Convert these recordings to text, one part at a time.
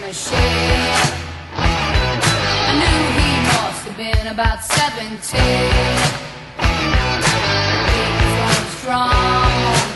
machine. I knew he must have been about 17. He was strong.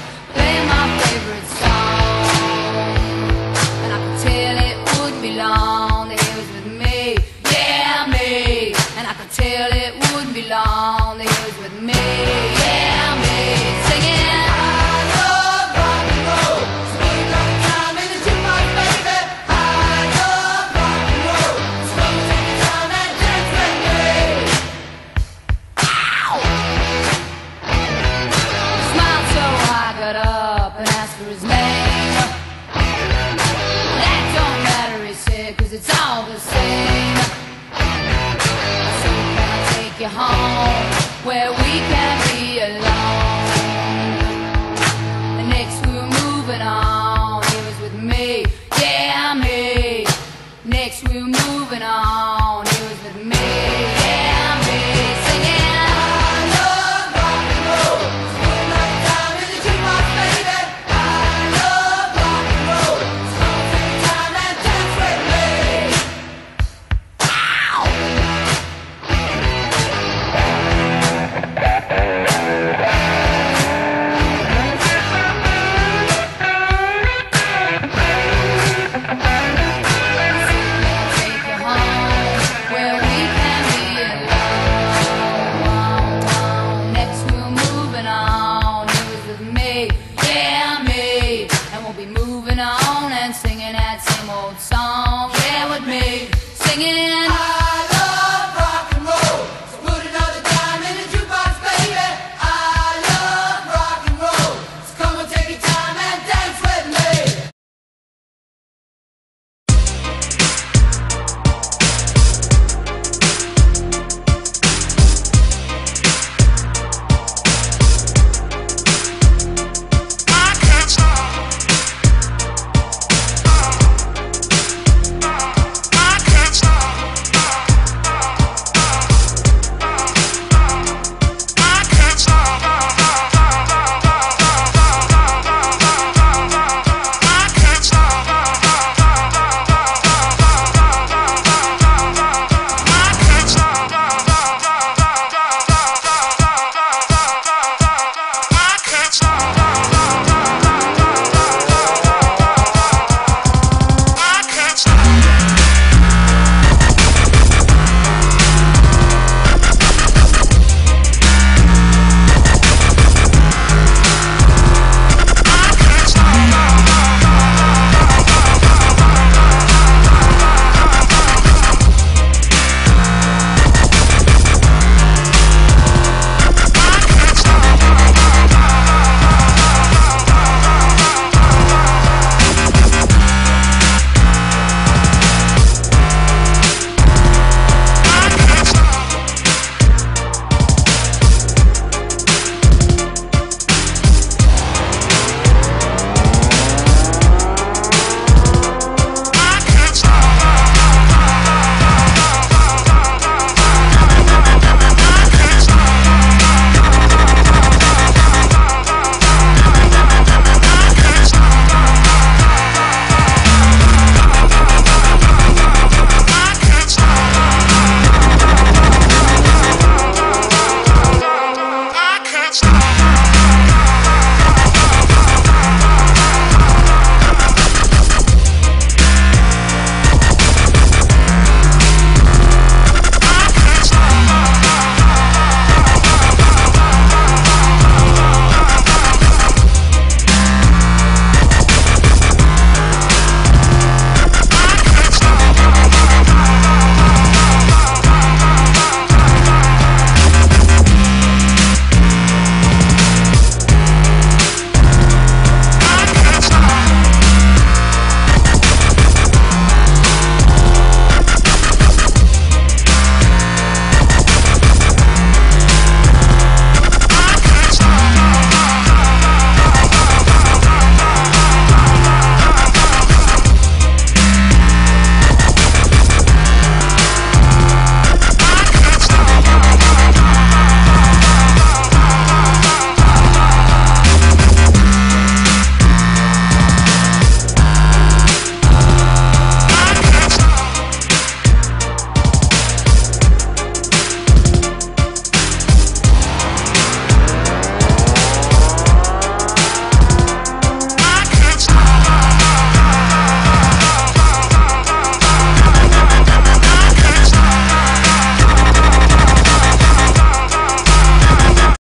home where We'll be moving on and singing that same old song. Yeah, with me, singing.